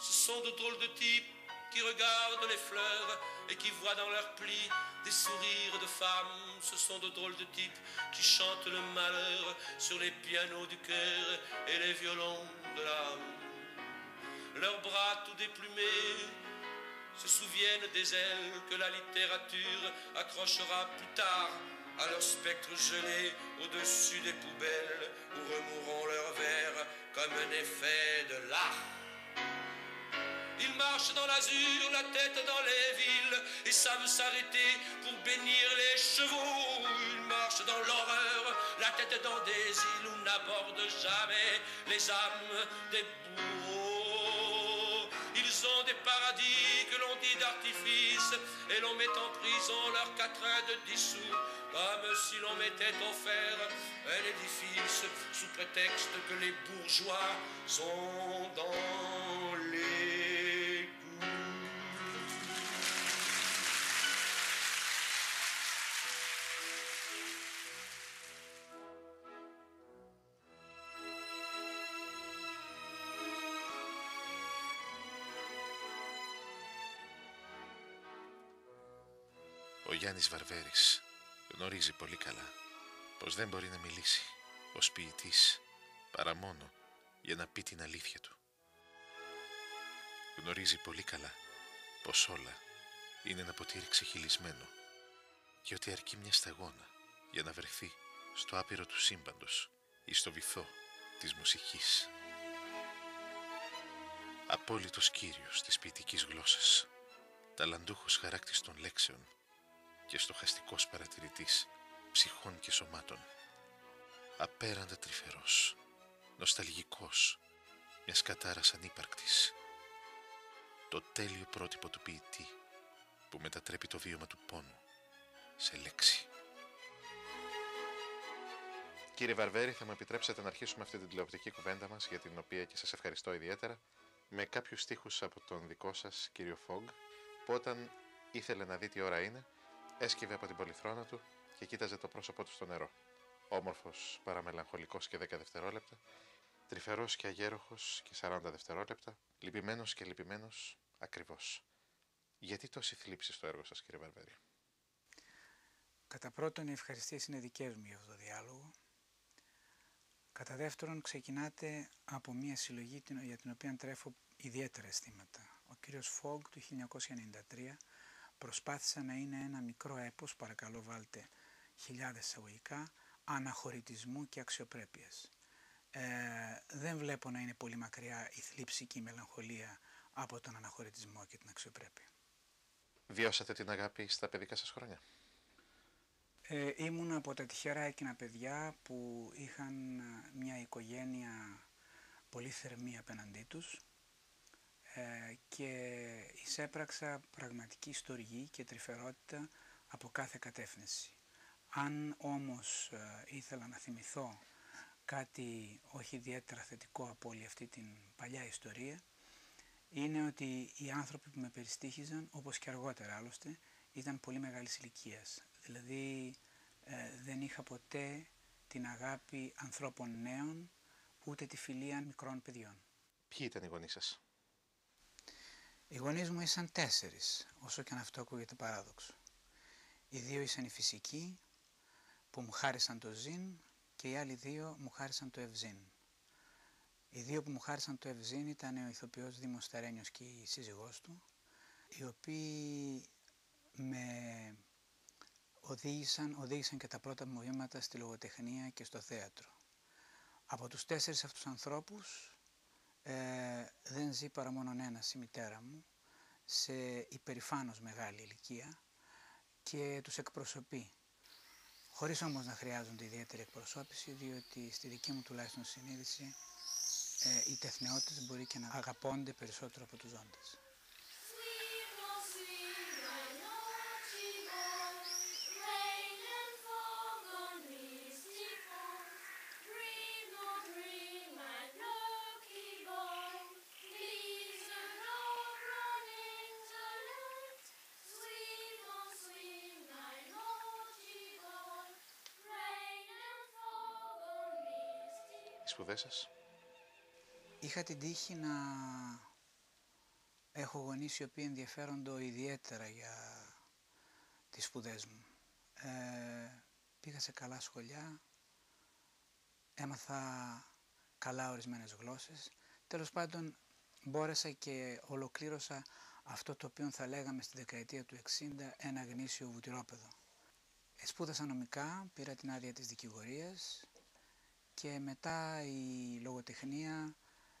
Ce sont de drôles de types qui regardent les fleurs et qui voient dans leurs plis des sourires de femmes. Ce sont de drôles de types qui chantent le malheur sur les pianos du cœur et les violons de l'âme. Leurs bras tout déplumés se souviennent des ailes que la littérature accrochera plus tard à leur spectre gelé au-dessus des poubelles où remourront leurs vers comme un effet de l'art. Ils marchent dans l'azur, la tête dans les villes, et savent s'arrêter pour bénir les chevaux. Ils marchent dans l'horreur, la tête dans des îles où n'abordent jamais les âmes des bourreaux. Ils ont des paradis que l'on dit d'artifice, et l'on met en prison leurs quatrains de dissous, comme si l'on mettait au fer un édifice, sous prétexte que les bourgeois sont dans Γιάννης Βαρβέρης γνωρίζει πολύ καλά πως δεν μπορεί να μιλήσει ως ποιητής παρά μόνο για να πει την αλήθεια του. Γνωρίζει πολύ καλά πως όλα είναι ένα ποτήρι ξεχυλισμένο και ότι αρκεί μια σταγόνα για να βρεθεί στο άπειρο του σύμπαντος ή στο βυθό της μουσικής. Απόλυτος κύριος της ποιητικής γλώσσας, ταλαντούχος χαράκτης των λέξεων και στοχαστικός παρατηρητής ψυχών και σωμάτων. Απέραντα τρυφερός, νοσταλγικός, μιας κατάρας ανύπαρκτης. Το τέλειο πρότυπο του ποιητή που μετατρέπει το βίωμα του πόνου σε λέξη. Κύριε Βαρβέρη, θα μου επιτρέψετε να αρχίσουμε αυτή την τηλεοπτική κουβέντα μας, για την οποία και σας ευχαριστώ ιδιαίτερα, με κάποιους στίχους από τον δικό σας, κύριο Φόγκ, που όταν ήθελε να δει τι ώρα είναι, έσκυβε από την πολυθρόνα του και κοίταζε το πρόσωπό του στο νερό. Όμορφος, παραμελαγχολικός και 10 δευτερόλεπτα, τρυφερός και αγέροχος και 40 δευτερόλεπτα, λυπημένος και λυπημένος ακριβώς. Γιατί τόση θλίψη στο έργο σας, κύριε Βαρβέρη; Κατά πρώτον, οι ευχαριστίες είναι δικές μου για αυτό το διάλογο. Κατά δεύτερον, ξεκινάτε από μια συλλογή την- για την οποία τρέφω ιδιαίτερα αισθήματα. Ο κύριος Φόγκ του 1993 προσπάθησε να είναι ένα μικρό έπος, παρακαλώ βάλτε χιλιάδες εισαγωγικά, αναχωρητισμού και αξιοπρέπειας. Ε, δεν βλέπω να είναι πολύ μακριά η θλίψη και η μελαγχολία από τον αναχωρητισμό και την αξιοπρέπεια. Βιώσατε την αγάπη στα παιδικά σας χρόνια; Ε, ήμουν από τα τυχερά εκείνα παιδιά που είχαν ε, μια οικογένεια πολύ θερμή απέναντί τους ε, και εισέπραξα πραγματική στοργή και τρυφερότητα από κάθε κατεύθυνση. Αν όμως ε, ήθελα να θυμηθώ κάτι όχι ιδιαίτερα θετικό από όλη αυτή την παλιά ιστορία, είναι ότι οι άνθρωποι που με περιστήχιζαν, όπως και αργότερα άλλωστε, ήταν πολύ μεγάλης ηλικίας. Δηλαδή ε, δεν είχα ποτέ την αγάπη ανθρώπων νέων, ούτε τη φιλία μικρών παιδιών. Ποιοι ήταν οι γονείς σας; Οι γονείς μου ήσαν τέσσερις, όσο και αν αυτό ακούγεται παράδοξο. Οι δύο ήσαν οι φυσικοί, που μου χάρισαν το ζήν και οι άλλοι δύο μου χάρισαν το ευζήν. Οι δύο που μου χάρισαν το ευζήν ήταν ο ηθοποιός Δήμος Στερένιος και η σύζυγός του, οι οποίοι με οδήγησαν, οδήγησαν και τα πρώτα μου βήματα στη λογοτεχνία και στο θέατρο. Από τους τέσσερις αυτούς ανθρώπους ε, δεν ζει παρά μόνο ένας η μητέρα μου σε υπερηφάνως μεγάλη ηλικία και τους εκπροσωπεί. Χωρίς όμως να χρειάζονται ιδιαίτερη εκπροσώπηση διότι στη δική μου τουλάχιστον συνείδηση ε, οι τεθνεώτες μπορεί και να αγαπώνται περισσότερο από τους ζώντες. Σας. Είχα την τύχη να έχω γονείς οι οποίοι ενδιαφέρονται ιδιαίτερα για τις σπουδές μου. Ε, πήγα σε καλά σχολιά, έμαθα καλά ορισμένες γλώσσες. Τέλος πάντων μπόρεσα και ολοκλήρωσα αυτό το οποίο θα λέγαμε στη δεκαετία του 60 ένα γνήσιο βουτυρόπεδο. Ε, Σπούδασα νομικά, πήρα την άδεια της δικηγορίας και μετά η λογοτεχνία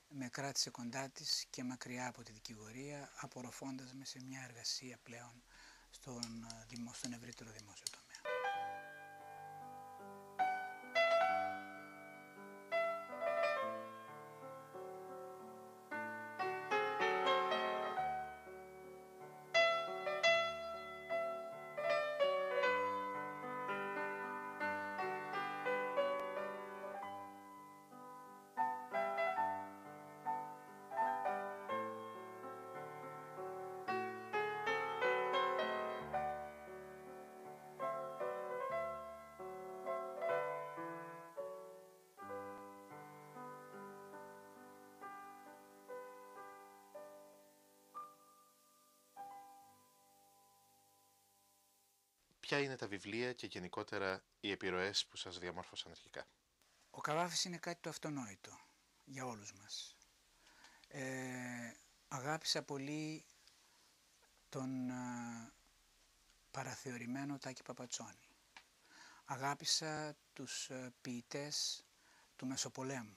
με κράτησε κοντά της και μακριά από τη δικηγορία, απορροφώντας με σε μια εργασία πλέον στον, ε, δημο- στον ευρύτερο δημόσιο Ποια είναι τα βιβλία και γενικότερα οι επιρροές που σας διαμόρφωσαν αρχικά; Ο Καβάφης είναι κάτι το αυτονόητο για όλους μας. Ε, αγάπησα πολύ τον α, παραθεωρημένο Τάκη Παπατσόνη. Αγάπησα τους ε, ποιητές του Μεσοπολέμου,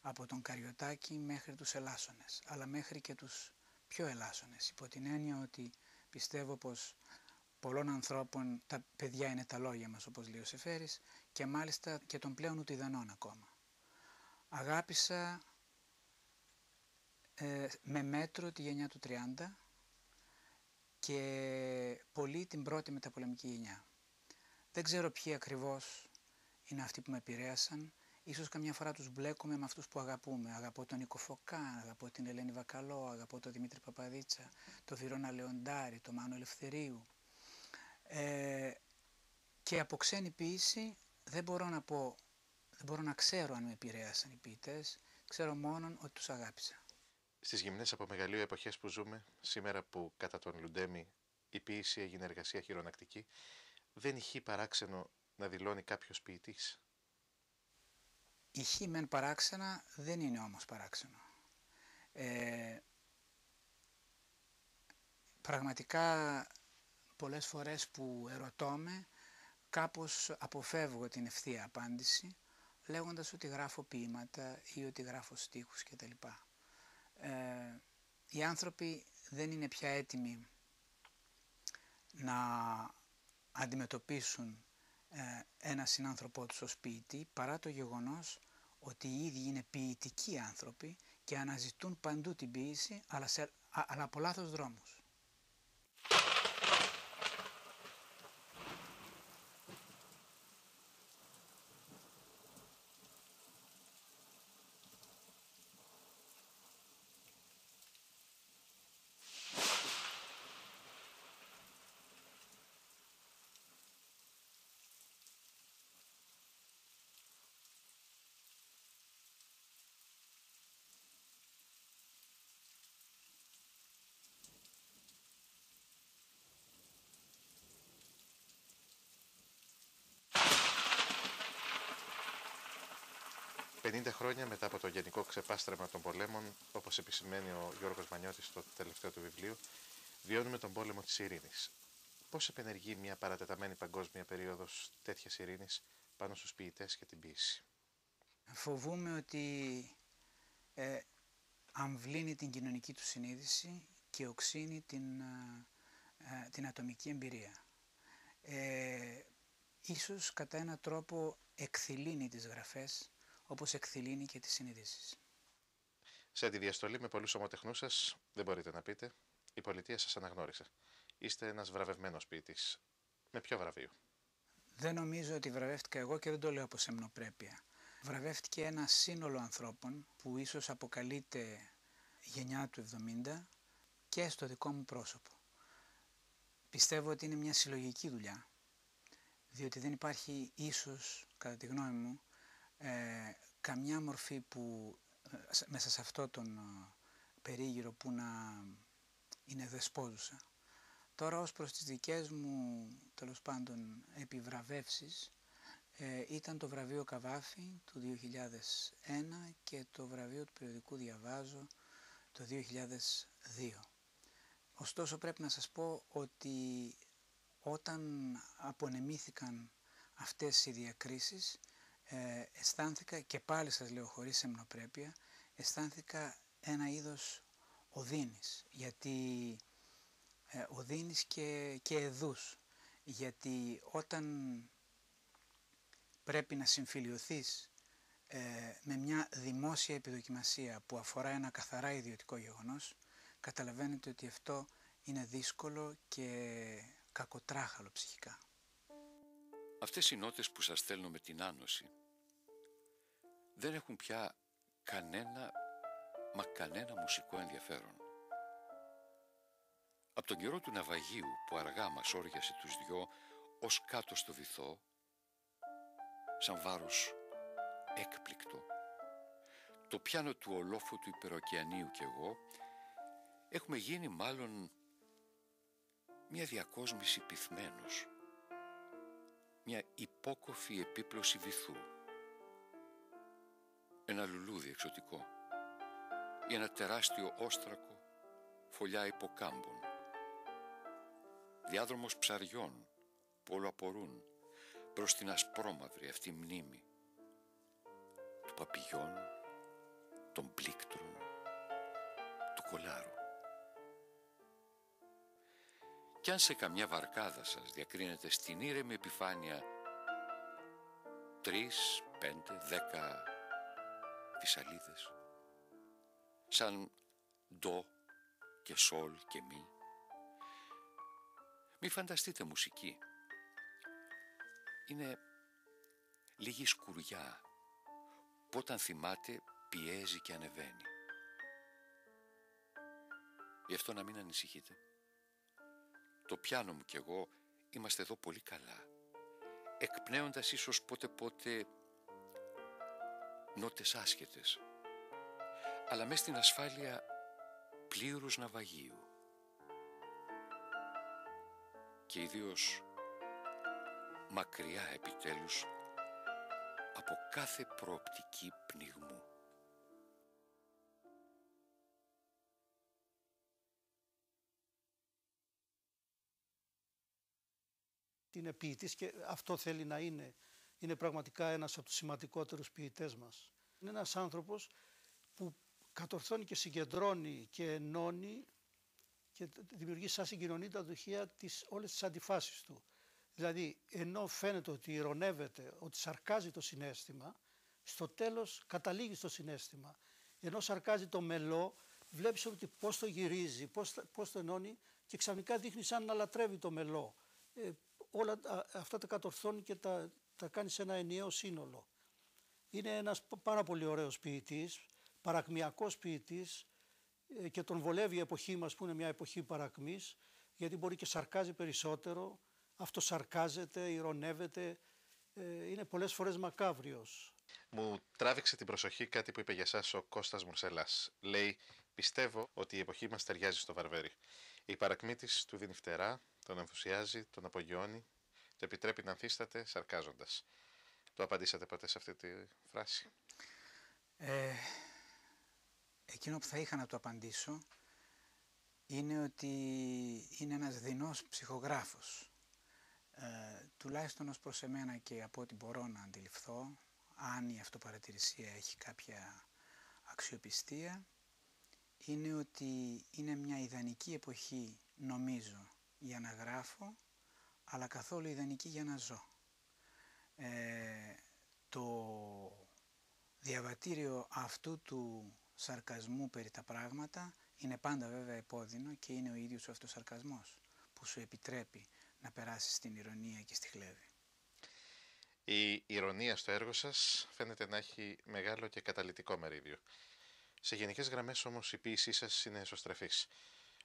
από τον Καριωτάκη μέχρι τους Ελάσσονες, αλλά μέχρι και τους πιο Ελάσσονες, υπό την έννοια ότι πιστεύω πως πολλών ανθρώπων τα παιδιά είναι τα λόγια μας, όπως λέει ο Σεφέρης, και μάλιστα και των πλέον ουδανών ακόμα. Αγάπησα ε, με μέτρο τη γενιά του 30 και πολύ την πρώτη μεταπολεμική γενιά. Δεν ξέρω ποιοι ακριβώς είναι αυτοί που με επηρέασαν. Ίσως καμιά φορά τους μπλέκουμε με αυτούς που αγαπούμε. Αγαπώ τον Νίκο Φωκά, αγαπώ την Ελένη Βακαλό, αγαπώ τον Δημήτρη Παπαδίτσα, τον Βυρώνα Λεοντάρη, τον Μάνο Ελευθερίου. Ε, και από ξένη ποίηση δεν μπορώ να πω, δεν μπορώ να ξέρω αν με επηρέασαν οι ποιητές, ξέρω μόνον ότι τους αγάπησα. Στις γυμνές από μεγαλείο εποχές που ζούμε, σήμερα που κατά τον Λουντέμι η ποίηση έγινε εργασία χειρονακτική, δεν ηχεί παράξενο να δηλώνει κάποιος ποιητής; Η χ μεν παράξενα δεν είναι όμως παράξενο. Ε, πραγματικά πολλές φορές που ερωτώμε κάπως αποφεύγω την ευθεία απάντηση λέγοντας ότι γράφω ποίηματα ή ότι γράφω στίχους κτλ. Ε, οι άνθρωποι δεν είναι πια έτοιμοι να αντιμετωπίσουν ε, ένα συνάνθρωπό τους ως ποιητή παρά το γεγονός ότι οι ίδιοι είναι ποιητικοί άνθρωποι και αναζητούν παντού την ποίηση αλλά, σε, α- αλλά από λάθος δρόμους. «50 χρόνια μετά από το γενικό ξεπάστρεμα των πολέμων, όπως επισημαίνει ο Γιώργος Μανιώτης στο τελευταίο του βιβλίο, βιώνουμε τον πόλεμο της ειρήνης. Πώς επενεργεί μια παρατεταμένη παγκόσμια περίοδος τέτοιας ειρήνης πάνω στους ποιητές και την ποίηση. Φοβούμαι ότι ε, αμβλύνει την κοινωνική του συνείδηση και οξύνει την, ε, ε, την ατομική εμπειρία. Ε, ίσως κατά έναν τρόπο εκθυλίνει τις γραφές όπως εκθυλίνει και τις συνειδήσεις. Σε αντιδιαστολή με πολλούς ομοτεχνούς σας, δεν μπορείτε να πείτε, η πολιτεία σας αναγνώρισε. Είστε ένας βραβευμένος ποιητής. Με ποιο βραβείο; Δεν νομίζω ότι βραβεύτηκα εγώ και δεν το λέω από σεμνοπρέπεια. Βραβεύτηκε ένα σύνολο ανθρώπων που ίσως αποκαλείται γενιά του 70 και στο δικό μου πρόσωπο. Πιστεύω ότι είναι μια συλλογική δουλειά, διότι δεν υπάρχει ίσως, κατά τη γνώμη μου, ε, καμιά μορφή που ε, σε- μέσα σε αυτό τον ε, περίγυρο που να είναι δεσπόζουσα. Τώρα ως προς τις δικές μου τέλος πάντων επιβραβεύσεις ε, ήταν το βραβείο Καβάφη του 2001 και το βραβείο του περιοδικού Διαβάζω το 2002. Ωστόσο πρέπει να σας πω ότι όταν απονεμήθηκαν αυτές οι διακρίσεις ε, αισθάνθηκα και πάλι σας λέω χωρίς σεμνοπρέπεια αισθάνθηκα ένα είδος οδύνης γιατί ε, οδύνης και, και εδούς γιατί όταν πρέπει να συμφιλιωθείς ε, με μια δημόσια επιδοκιμασία που αφορά ένα καθαρά ιδιωτικό γεγονός καταλαβαίνετε ότι αυτό είναι δύσκολο και κακοτράχαλο ψυχικά. Αυτές οι νότες που σας στέλνω με την άνοση δεν έχουν πια κανένα, μα κανένα μουσικό ενδιαφέρον. Από τον καιρό του ναυαγίου που αργά μας όριασε τους δυο ως κάτω στο βυθό, σαν βάρος έκπληκτο, το πιάνο του ολόφωτου υπεροκεανίου κι εγώ έχουμε γίνει μάλλον μια διακόσμηση πυθμένος, μια υπόκοφη επίπλωση βυθού, ένα λουλούδι εξωτικό. Ή ένα τεράστιο όστρακο φωλιά υποκάμπων, διάδρομος ψαριών που όλο απορούν προς την ασπρόμαυρη αυτή μνήμη του παπηγιών, των πλήκτρων, του κολάρου. Κι αν σε καμιά βαρκάδα σας διακρίνεται στην ήρεμη επιφάνεια τρεις, πέντε, δέκα φυσαλίδες σαν ντο και σόλ και μη μη φανταστείτε μουσική. Είναι λίγη σκουριά που όταν θυμάται πιέζει και ανεβαίνει. Γι' αυτό να μην ανησυχείτε το πιάνο μου κι εγώ είμαστε εδώ πολύ καλά. Εκπνέοντας ίσως πότε πότε νότες άσχετες. Αλλά μες στην ασφάλεια πλήρους ναυαγίου. Και ιδίως μακριά επιτέλους από κάθε προοπτική πνιγμού. Είναι ποιητής και αυτό θέλει να είναι. Είναι πραγματικά ένας από τους σημαντικότερους ποιητές μας. Είναι ένας άνθρωπος που κατορθώνει και συγκεντρώνει και ενώνει και δημιουργεί σαν συγκοινωνεί τα δοχεία τις, όλες τις αντιφάσεις του. Δηλαδή, ενώ φαίνεται ότι ηρωνεύεται, ότι σαρκάζει το συνέστημα, στο τέλος καταλήγει στο συνέστημα. Ενώ σαρκάζει το μελό, βλέπεις ότι πώς το γυρίζει, πώς, πώς το ενώνει και ξαφνικά δείχνει σαν να λατρεύει το μελό. Ε, όλα α- αυτά τα κατορθώνει και τα, τα κάνει σε ένα ενιαίο σύνολο. Είναι ένας π- πάρα πολύ ωραίος ποιητής, παρακμιακός ποιητής ε, και τον βολεύει η εποχή μας που είναι μια εποχή παρακμής γιατί μπορεί και σαρκάζει περισσότερο, αυτοσαρκάζεται, ηρωνεύεται, ε, είναι πολλές φορές μακάβριος. Μου τράβηξε την προσοχή κάτι που είπε για σας ο Κώστας Μουρσελάς. Λέει, πιστεύω ότι η εποχή μας ταιριάζει στο Βαρβέρι. Η παρακμή της του δίνει φτερά, τον ενθουσιάζει, τον απογειώνει, το επιτρέπει να ανθίσταται σαρκάζοντας. Το απαντήσατε ποτέ σε αυτή τη φράση; Ε, εκείνο που θα είχα να το απαντήσω είναι ότι είναι ένας δεινός ψυχογράφος. Ε, τουλάχιστον ως προς εμένα και από ό,τι μπορώ να αντιληφθώ, αν η αυτοπαρατηρησία έχει κάποια αξιοπιστία, είναι ότι είναι μια ιδανική εποχή, νομίζω, για να γράφω, αλλά καθόλου ιδανική για να ζω. Ε, το διαβατήριο αυτού του σαρκασμού περί τα πράγματα είναι πάντα βέβαια επώδυνο και είναι ο ίδιος ο αυτοσαρκασμός που σου επιτρέπει να περάσεις στην ηρωνία και στη χλέβη. Η ηρωνία στο έργο σας φαίνεται να έχει μεγάλο και καταλητικό μερίδιο. Σε γενικές γραμμές όμως η ποίησή σας είναι εσωστρεφής.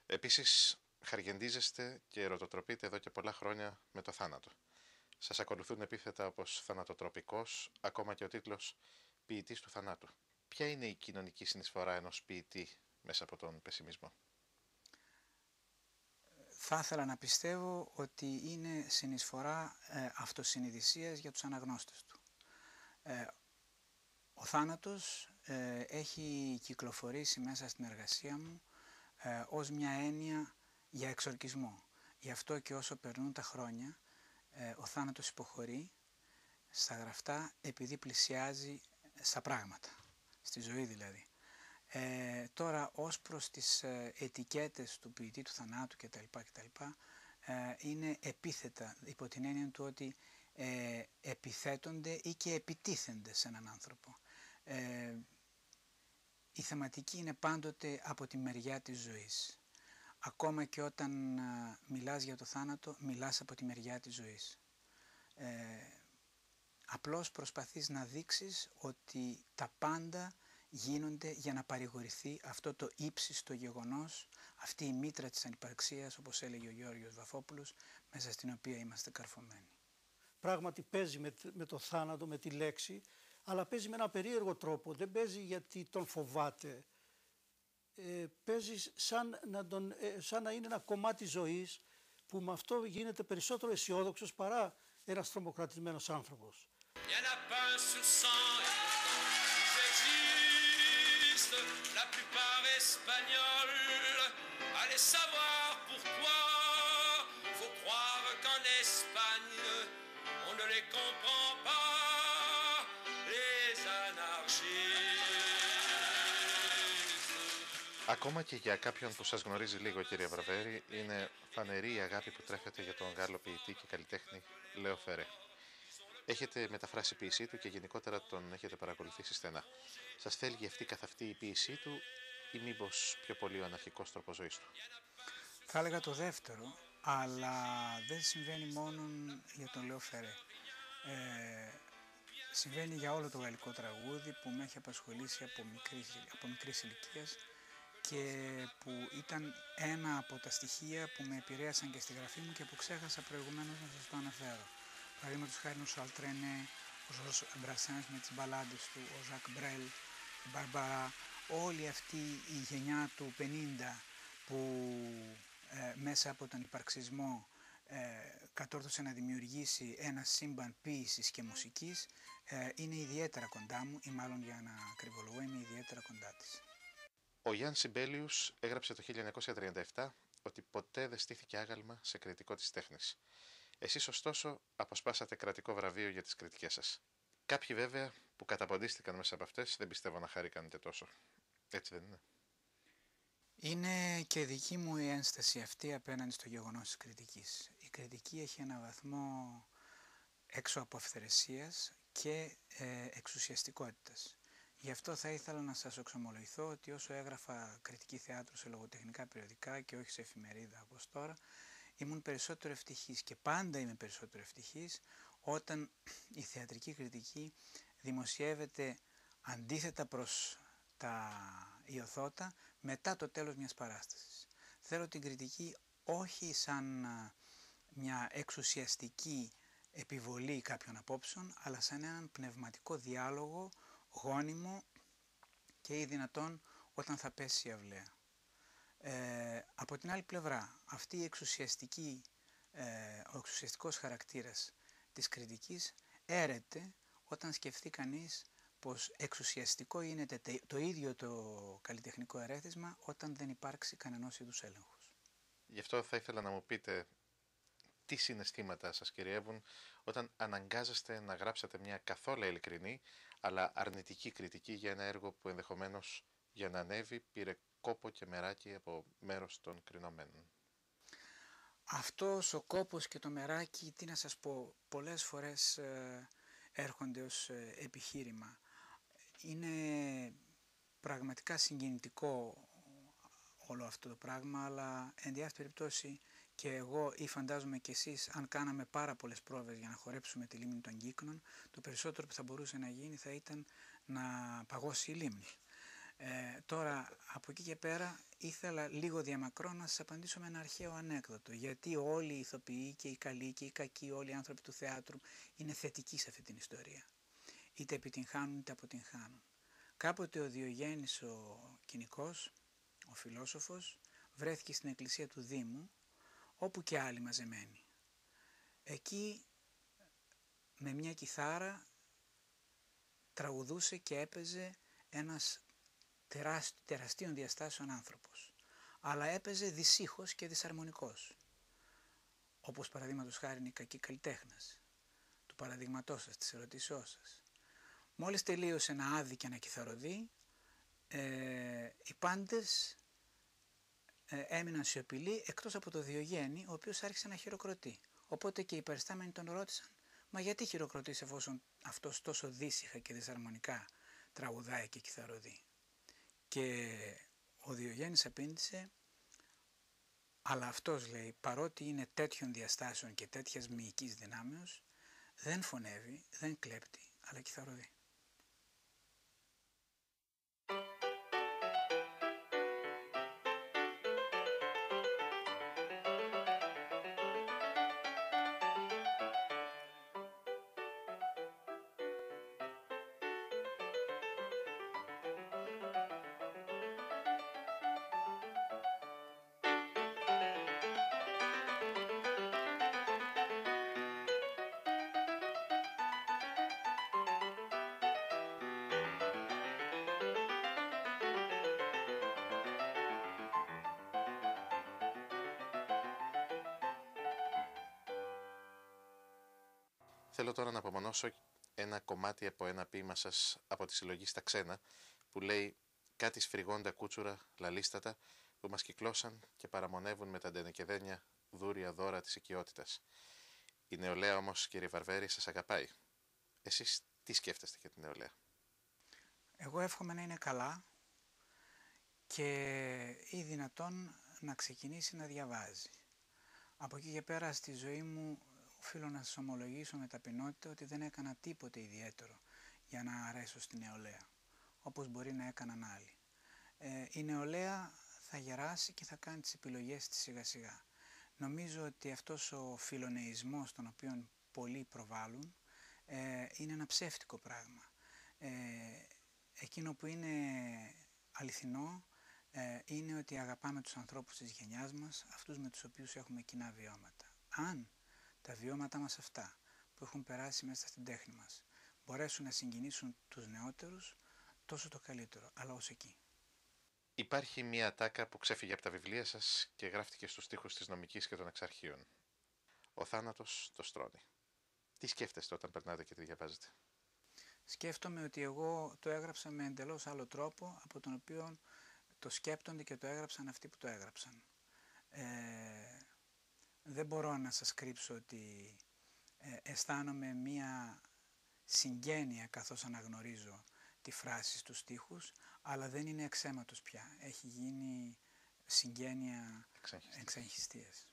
Επίσης χαργεντίζεστε και ερωτοτροπείτε εδώ και πολλά χρόνια με το θάνατο. Σας ακολουθούν επίθετα όπως θανατοτροπικός, ακόμα και ο τίτλος ποιητής του θανάτου. Ποια είναι η κοινωνική συνεισφορά ενός ποιητή μέσα από τον πεσημισμό; Θα ήθελα να πιστεύω ότι είναι συνεισφορά ε, αυτοσυνειδησίας για τους αναγνώστες του. Ε, ο θάνατος ε, έχει κυκλοφορήσει μέσα στην εργασία μου ε, ως μια έννοια για εξορκισμό. Γι' αυτό και όσο περνούν τα χρόνια, ε, ο θάνατος υποχωρεί στα γραφτά επειδή πλησιάζει στα πράγματα, στη ζωή δηλαδή. Ε, τώρα ως προς τις ε, ετικέτες του ποιητή του θανάτου κτλ. κτλ ε, είναι επίθετα υπό την έννοια του ότι ε, επιθέτονται ή και επιτίθενται σε έναν άνθρωπο. Ε, η θεματική είναι πάντοτε από τη μεριά της ζωής. Ακόμα και όταν α, μιλάς για το θάνατο, μιλάς από τη μεριά της ζωής. Ε, απλώς προσπαθείς να δείξεις ότι τα πάντα γίνονται για να παρηγορηθεί αυτό το ύψιστο γεγονός, αυτή η μήτρα της ανυπαρξίας, όπως έλεγε ο Γιώργος Βαφόπουλος, μέσα στην οποία είμαστε καρφωμένοι. Πράγματι παίζει με, με το θάνατο, με τη λέξη, αλλά παίζει με ένα περίεργο τρόπο. Δεν παίζει γιατί τον φοβάται. Ε, παίζεις ε, σαν να είναι ένα κομμάτι ζωής που με αυτό γίνεται περισσότερο αισιόδοξος παρά ένας τρομοκρατισμένος άνθρωπος. Pourquoi on ne comprend pas. Ακόμα και για κάποιον που σας γνωρίζει λίγο κύριε Βραβέρη, είναι φανερή η αγάπη που τρέφεται για τον Γάλλο ποιητή και καλλιτέχνη Λέο Φερέ. Έχετε μεταφράσει η ποίησή του και γενικότερα τον έχετε παρακολουθήσει στενά. Σας θέλει αυτή καθ' αυτή η ποίησή του ή μήπως πιο πολύ ο αναρχικός τρόπος ζωής του; Θα έλεγα το δεύτερο, αλλά δεν συμβαίνει μόνο για τον Λεό Φερέ. Ε, συμβαίνει για όλο το γαλλικό τραγούδι που με έχει απασχολήσει από μικρής, από μικρής ηλικίας και που ήταν ένα από τα στοιχεία που με επηρέασαν και στη γραφή μου και που ξέχασα προηγουμένως να σας το αναφέρω. Παραδείγματος χάρη ο Σαλτρένε, ο Ζορς Μπρασένς με τις μπαλάντες του, ο Ζακ Μπρέλ, η Μπαρμπαρά, όλη αυτή η γενιά του 50 που ε, μέσα από τον υπαρξισμό ε, κατόρθωσε να δημιουργήσει ένα σύμπαν ποίησης και μουσικής ε, είναι ιδιαίτερα κοντά μου ή μάλλον για να κρυβολογώ είμαι ιδιαίτερα κοντά της. Ο Γιάνν Σιμπέλιους έγραψε το 1937 ότι ποτέ δεν στήθηκε άγαλμα σε κριτικό της τέχνης. Εσείς ωστόσο αποσπάσατε κρατικό βραβείο για τις κριτικές σας. Κάποιοι βέβαια που καταποντίστηκαν μέσα από αυτές δεν πιστεύω να χαρήκανετε τόσο. Έτσι δεν είναι. Είναι και δική μου η ένσταση αυτή απέναντι στο γεγονός της κριτικής. Η κριτική έχει ένα βαθμό έξω από αυθαιρεσίας και ε, εξουσιαστικότητας. Γι' αυτό θα ήθελα να σας εξομολογηθώ ότι όσο έγραφα κριτική θεάτρου σε λογοτεχνικά περιοδικά και όχι σε εφημερίδα όπως τώρα, ήμουν περισσότερο ευτυχής και πάντα είμαι περισσότερο ευτυχής όταν η θεατρική κριτική δημοσιεύεται αντίθετα προς τα ιωθώτα μετά το τέλος μιας παράστασης. Θέλω την κριτική όχι σαν α, μια εξουσιαστική επιβολή κάποιων απόψεων, αλλά σαν έναν πνευματικό διάλογο γόνιμο και ή δυνατόν όταν θα πέσει η αυλαία. Ε, από την άλλη πλευρά, αυτή η εξουσιαστική, ε, ο εξουσιαστικός χαρακτήρας της κριτικής έρεται όταν σκεφτεί κανείς πως εξουσιαστικό είναι τε- το ίδιο το καλλιτεχνικό ερέθισμα όταν δεν υπάρξει κανένας είδους έλεγχος. Γι' αυτό θα ήθελα να μου πείτε τι συναισθήματα σας κυριεύουν όταν αναγκάζεστε να γράψετε μια καθόλου ειλικρινή αλλά αρνητική κριτική για ένα έργο που ενδεχομένως για να ανέβει πήρε κόπο και μεράκι από μέρος των κρινωμένων; Αυτός ο κόπος και το μεράκι, τι να σας πω, πολλές φορές ε, έρχονται ως ε, επιχείρημα. Είναι πραγματικά συγκινητικό όλο αυτό το πράγμα, αλλά εν τη αυτή περιπτώσει και εγώ ή φαντάζομαι και εσείς, αν κάναμε πάρα πολλές πρόβες για να χορέψουμε τη λίμνη των Κύκνων, το περισσότερο που θα μπορούσε να γίνει θα ήταν να παγώσει η λίμνη. Ε, τώρα, από εκεί και πέρα, ήθελα λίγο διαμακρόν να σας απαντήσω με ένα αρχαίο ανέκδοτο. Γιατί όλοι οι ηθοποιοί και οι καλοί και οι κακοί, όλοι οι άνθρωποι του θεάτρου είναι θετικοί σε αυτή την ιστορία. Είτε επιτυγχάνουν είτε αποτυγχάνουν. Κάποτε ο Διογέννης ο κοινικός, ο φιλόσοφος, βρέθηκε στην εκκλησία του Δήμου, όπου και άλλοι μαζεμένοι. Εκεί με μια κιθάρα τραγουδούσε και έπαιζε ένας τεράστι, τεραστίων διαστάσεων άνθρωπος. Αλλά έπαιζε δυσίχως και δυσαρμονικός. Όπως παραδείγματος χάρη είναι οι κακοί καλλιτέχνες. Του παραδείγματός σας, της ερωτήσεώς σας. Μόλις τελείωσε ένα άδει και ένα κιθαροδί, ε, οι πάντες ε, έμειναν σιωπηλοί εκτός από το Διογέννη, ο οποίος άρχισε να χειροκροτεί. Οπότε και οι περιστάμενοι τον ρώτησαν, μα γιατί χειροκροτείς εφόσον αυτός τόσο δύσυχα και δυσαρμονικά τραγουδάει και κιθαροδεί; Και ο Διογέννης απήντησε, αλλά αυτός λέει, παρότι είναι τέτοιων διαστάσεων και τέτοιας μυϊκής δυνάμεως, δεν φωνεύει, δεν κλέπτει, αλλά κιθαροδεί. Θέλω τώρα να απομονώσω ένα κομμάτι από ένα ποίημα σας από τη συλλογή στα ξένα που λέει «Κάτι σφριγόντα κούτσουρα, λαλίστατα, που μας κυκλώσαν και παραμονεύουν με τα ντενεκεδένια δούρια δώρα της οικειότητας. Η νεολαία όμως, κύριε Βαρβέρη, σας αγαπάει. Εσείς τι σκέφτεστε για την νεολαία; Εγώ εύχομαι να είναι καλά και ή δυνατόν να ξεκινήσει να διαβάζει. Από εκεί και πέρα στη ζωή μου οφείλω να σας ομολογήσω με ταπεινότητα ότι δεν έκανα τίποτε ιδιαίτερο για να αρέσω στη νεολαία, όπως μπορεί να έκαναν άλλοι. Ε, η νεολαία θα γεράσει και θα κάνει τις επιλογές της σιγά σιγά. Νομίζω ότι αυτός ο φιλονεϊσμός τον οποίο πολλοί προβάλλουν ε, είναι ένα ψεύτικο πράγμα. Ε, εκείνο που είναι αληθινό ε, είναι ότι αγαπάμε τους ανθρώπους της γενιάς μας, αυτούς με τους οποίους έχουμε κοινά βιώματα. Αν τα βιώματά μας αυτά που έχουν περάσει μέσα στην τέχνη μας μπορέσουν να συγκινήσουν τους νεότερους, τόσο το καλύτερο, αλλά ως εκεί. Υπάρχει μια τάκα που ξέφυγε από τα βιβλία σας και γράφτηκε στους στίχους της νομικής και των εξαρχείων. Ο θάνατος το στρώνει. Τι σκέφτεστε όταν περνάτε και τη διαβάζετε; Σκέφτομαι ότι εγώ το έγραψα με εντελώς άλλο τρόπο από τον οποίο το σκέπτονται και το έγραψαν αυτοί που το έγραψαν. Ε, δεν μπορώ να σας κρύψω ότι ε, αισθάνομαι μία συγγένεια καθώς αναγνωρίζω τη φράση στους στίχους, αλλά δεν είναι εξαίματος πια. Έχει γίνει συγγένεια Εξαγχιστής. εξαγχιστίας.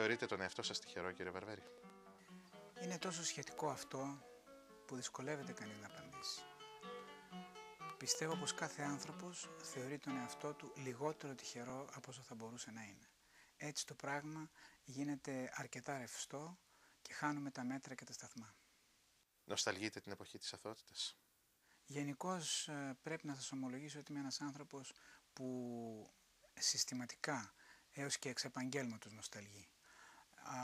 Θεωρείτε τον εαυτό σας τυχερό κύριε Βαρβέρη; Είναι τόσο σχετικό αυτό που δυσκολεύεται κανείς να απαντήσει. Πιστεύω πως κάθε άνθρωπος θεωρεί τον εαυτό του λιγότερο τυχερό από όσο θα μπορούσε να είναι. Έτσι το πράγμα γίνεται αρκετά ρευστό και χάνουμε τα μέτρα και τα σταθμά. Νοσταλγείτε την εποχή της αθωότητας. Γενικώς πρέπει να σας ομολογήσω ότι είμαι ένας άνθρωπος που συστηματικά έως και εξ επαγγέλματος νοσταλγεί. Α,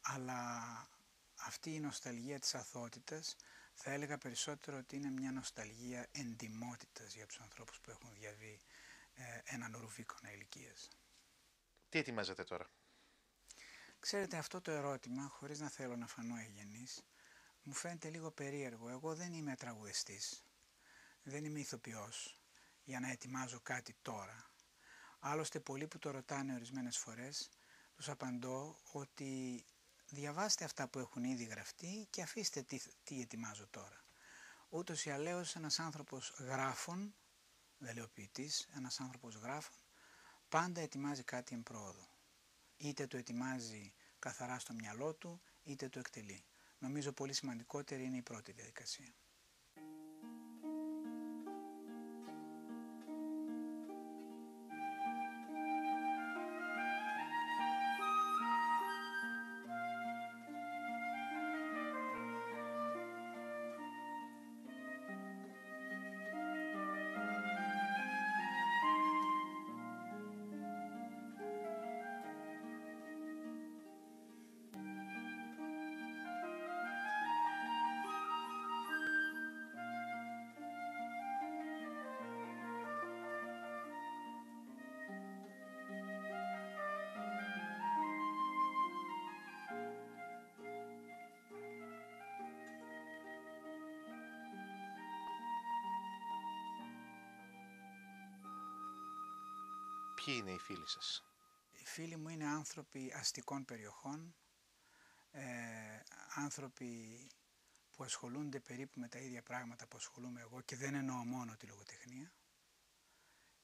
αλλά αυτή η νοσταλγία της αθωότητας Θα έλεγα περισσότερο ότι είναι μια νοσταλγία εντιμότητας για τους ανθρώπους που έχουν διαβεί ε, έναν ορουβίκονα ηλικίας. Τι ετοιμάζετε τώρα; Ξέρετε αυτό το ερώτημα, χωρίς να θέλω να φανώ ευγενής, μου φαίνεται λίγο περίεργο. Εγώ δεν είμαι τραγουδιστής, δεν είμαι ηθοποιός για να ετοιμάζω κάτι τώρα. Άλλωστε πολλοί που το ρωτάνε ορισμένες φορές, τους απαντώ ότι διαβάστε αυτά που έχουν ήδη γραφτεί και αφήστε τι, τι ετοιμάζω τώρα. Ούτως ή αλλιώς ένας άνθρωπος γράφων, δεν λέω ποιητής, ένας άνθρωπος γράφων, πάντα ετοιμάζει κάτι εν πρόοδο. Είτε το ετοιμάζει καθαρά στο μυαλό του, είτε το εκτελεί. Νομίζω πολύ σημαντικότερη είναι η πρώτη διαδικασία. Ποιοι είναι οι φίλοι σας; Οι φίλοι μου είναι άνθρωποι αστικών περιοχών, ε, άνθρωποι που ασχολούνται περίπου με τα ίδια πράγματα που ασχολούμαι εγώ και δεν εννοώ μόνο τη λογοτεχνία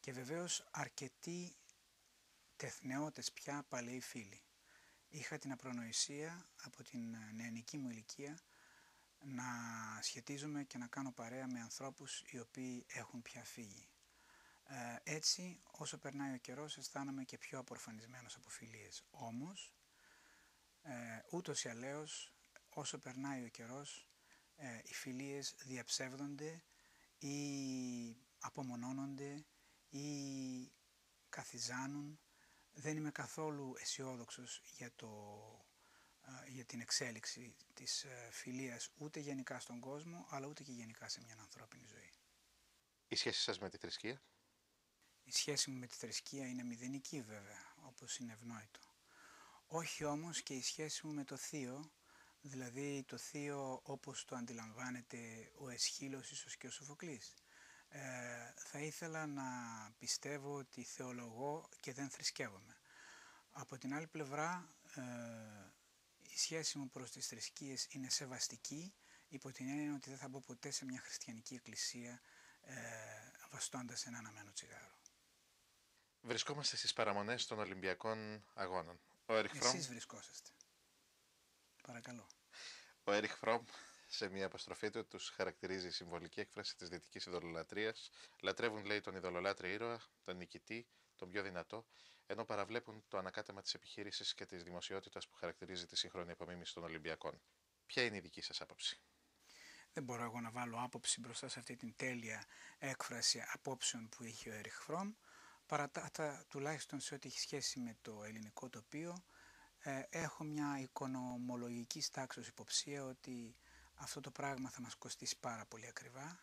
και βεβαίως αρκετοί τεθνεώτες πια παλαιοί φίλοι. Είχα την απρονοησία από την νεανική μου ηλικία να σχετίζομαι και να κάνω παρέα με ανθρώπους οι οποίοι έχουν πια φύγει. Ε, έτσι, όσο περνάει ο καιρός, αισθάνομαι και πιο απορφανισμένος από φιλίες. Όμως, ε, ούτως ή αλλαίως, όσο περνάει ο καιρός, ε, οι φιλίες διαψεύδονται ή απομονώνονται ή καθιζάνουν. Δεν είμαι καθόλου αισιόδοξος για, το, ε, για την εξέλιξη της ε, φιλίας ούτε γενικά στον κόσμο, αλλά ούτε και γενικά σε μια ανθρώπινη ζωή. Η σχέση σας με τη θρησκεία; Η σχέση μου με τη θρησκεία είναι μηδενική βέβαια, όπως είναι ευνόητο. Όχι όμως και η σχέση μου με το θείο, δηλαδή το θείο όπως το αντιλαμβάνεται ο Εσχύλος ίσως και ο Σοφοκλής. Ε, θα ήθελα να πιστεύω ότι θεολογώ και δεν θρησκεύομαι. Από την άλλη πλευρά, ε, η σχέση μου προς τις θρησκείες είναι σεβαστική, υπό την έννοια ότι δεν θα μπω ποτέ σε μια χριστιανική εκκλησία ε, βαστώντας ένα αναμένο τσιγάρο. Βρισκόμαστε στις παραμονές των Ολυμπιακών Αγώνων. Ο Έριχ Φρόμ, Εσείς βρισκόσαστε. Παρακαλώ. ο Έριχ Φρόμ σε μια αποστροφή του τους χαρακτηρίζει η συμβολική έκφραση της δυτικής ειδωλολατρείας. Λατρεύουν λέει τον ειδωλολάτρη ήρωα, τον νικητή, τον πιο δυνατό, ενώ παραβλέπουν το ανακάτεμα της επιχείρησης και της δημοσιότητας που χαρακτηρίζει τη σύγχρονη απομίμηση των Ολυμπιακών. Ποια είναι η δική σας άποψη; Δεν μπορώ εγώ να βάλω άποψη μπροστά σε αυτή την τέλεια έκφραση απόψεων που έχει ο Έριχ Φρόμ, παρά τα, τα- τουλάχιστον σε ό,τι έχει σχέση με το ελληνικό τοπίο, ε, έχω μια οικονομολογική στάξος υποψία ότι αυτό το πράγμα θα μας κοστίσει πάρα πολύ ακριβά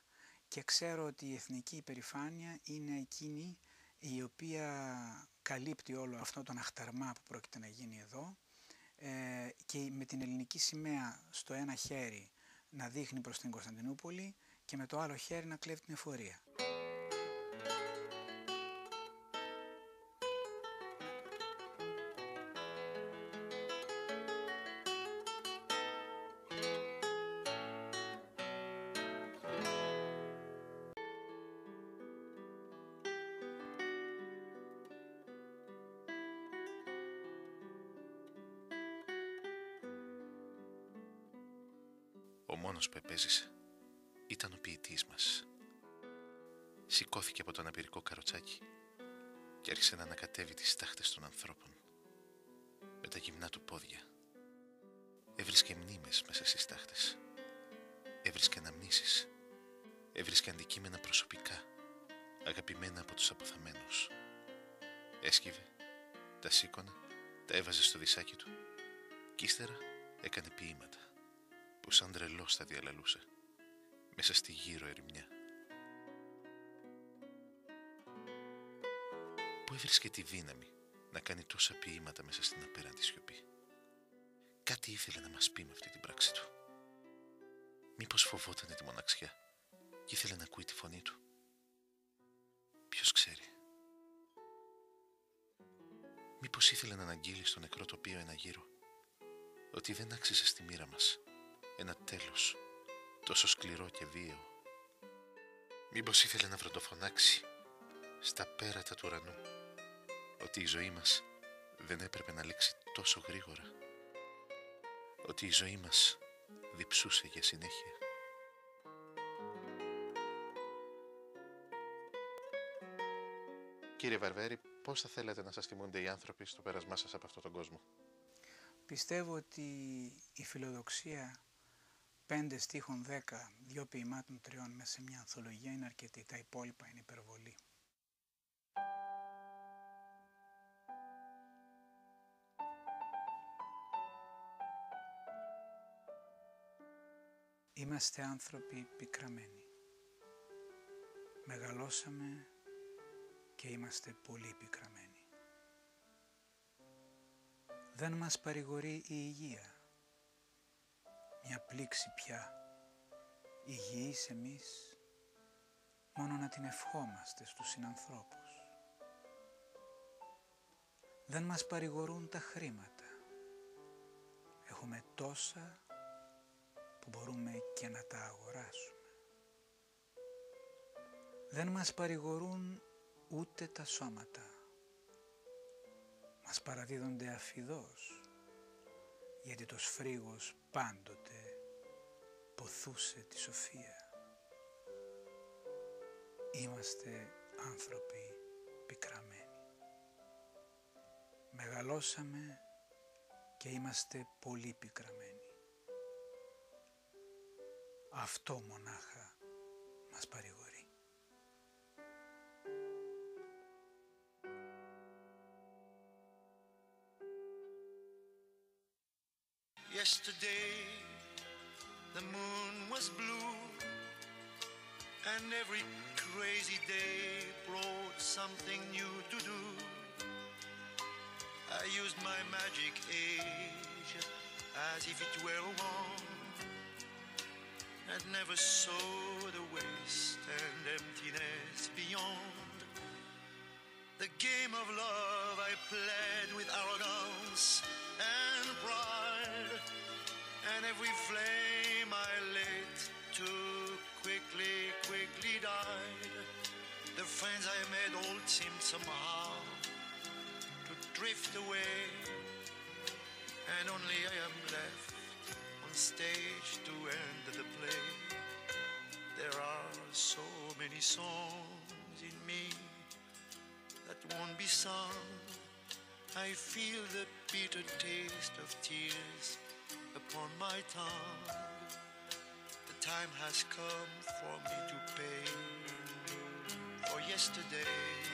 και ξέρω ότι η εθνική υπερηφάνεια είναι εκείνη η οποία καλύπτει όλο αυτό τον αχταρμά που πρόκειται να γίνει εδώ ε, και με την ελληνική σημαία στο ένα χέρι να δείχνει προς την Κωνσταντινούπολη και με το άλλο χέρι να κλέβει την εφορία. Έσκυβε, τα σήκωνε, τα έβαζε στο δισάκι του και ύστερα έκανε ποίηματα που σαν τρελός τα διαλαλούσε. μέσα στη γύρω ερημιά. Πού έβρισκε τη δύναμη να κάνει τόσα ποίηματα μέσα στην απέραντη σιωπή; Κάτι ήθελε να μας πει με αυτή την πράξη του. Μήπως φοβόταν τη μοναξιά και ήθελε να ακούει τη φωνή του; Ποιος ξέρει. Μήπως ήθελε να αναγγείλει στο νεκρό τοπίο ένα γύρο; Ότι δεν άξιζε στη μοίρα μας ένα τέλος τόσο σκληρό και βίαιο. Μήπως ήθελε να βροντοφωνάξει στα πέρατα του ουρανού ότι η ζωή μας δεν έπρεπε να λήξει τόσο γρήγορα; Ότι η ζωή μας διψούσε για συνέχεια; Κύριε Βαρβέρη, πώς θα θέλατε να σας θυμούνται οι άνθρωποι στο πέρασμά σας από αυτόν τον κόσμο; Πιστεύω ότι η φιλοδοξία πέντε στίχων δέκα, δύο ποιημάτων τριών μέσα σε μια ανθολογία είναι αρκετή. Τα υπόλοιπα είναι υπερβολή. Είμαστε άνθρωποι πικραμένοι. Μεγαλώσαμε και είμαστε πολύ πικραμένοι. Δεν μας παρηγορεί η υγεία. Μια πλήξη πια. Υγιείς εμείς, μόνο να την ευχόμαστε στους συνανθρώπους. Δεν μας παρηγορούν τα χρήματα. Έχουμε τόσα που μπορούμε και να τα αγοράσουμε. Δεν μας παρηγορούν ούτε τα σώματα. Μας παραδίδονται αφιδώς, γιατί το σφρίγος πάντοτε ποθούσε τη σοφία. Είμαστε άνθρωποι πικραμένοι. Μεγαλώσαμε και είμαστε πολύ πικραμένοι. Αυτό μονάχα μας παρηγορεί. Yesterday, the moon was blue, and every crazy day brought something new to do. I used my magic age as if it were a wand, and never saw the waste and emptiness beyond. The game of love I played with arrogance and pride, and every flame I lit too quickly, quickly died. The friends I made all seemed somehow to drift away, and only I am left on stage to end the play. There are so many songs in me that won't be sung. I feel the bitter taste of tears upon my tongue. The time has come for me to pay for yesterday.